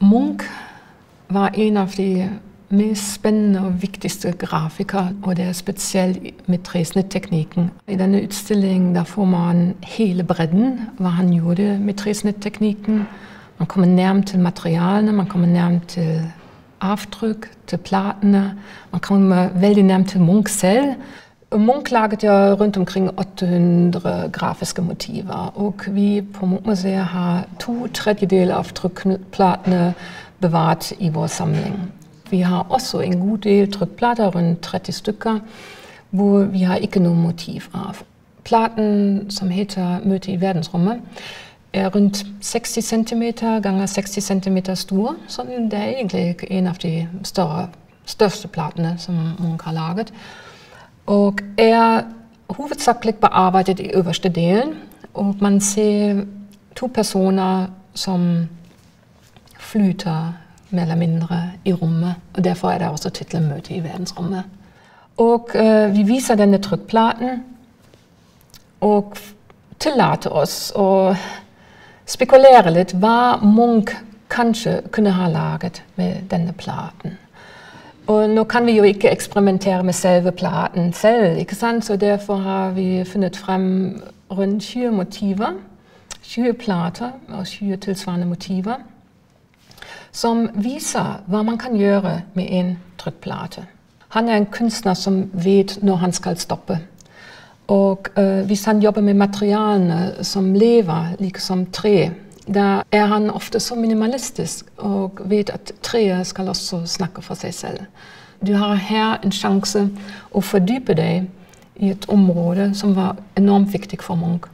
Munk war einer der meisten wichtigsten Grafiker oder speziell mit Dresdner Techniken. In den Utstellung davor man hele Bretten waren Jude mit Dresdner Techniken. Man kommt näher zu Materialien, man kommt näher zu Aufdrück, zu Platen, man kommt näher zu Munk selbst. Munch laget ja rundt omkring 800 grafiske motiver. Og vi på Munch-museet har to tredjedeler av trykkplatene bevart i vår samling. Vi har også en god del trykkplater, rundt 30 stykker, hvor vi har ikke noe motiv av. Platen som heter 'Møte i verdensrommet', er rundt 60 cm ganger 60 cm stor. Så det er egentlig en av de større, største platene som. Og er hovedsakelig bearbeidet i øverste delen. Og man ser to personer som flyter mer eller mindre i rommet. og Derfor er det også tittelen 'Møte i verdensrommet'. Og uh, vi viser denne trykkplaten og tillater oss å spekulere litt hva Munch kanskje kunne ha laget med denne platen. Og nå kan vi jo ikke eksperimentere med selve platen selv, ikke sant? så derfor har vi funnet frem rundt 20 motiver. 20 plater og 20 tilsvarende motiver som viser hva man kan gjøre med en trykkplate. Han er en kunstner som vet når han skal stoppe. Og uh, hvis han jobber med materialene som lever, liksom tre, da er han ofte så minimalistisk og vet at treet skal også snakke for seg selv. Du har her en sjanse å fordype deg i et område som var enormt viktig for Munch.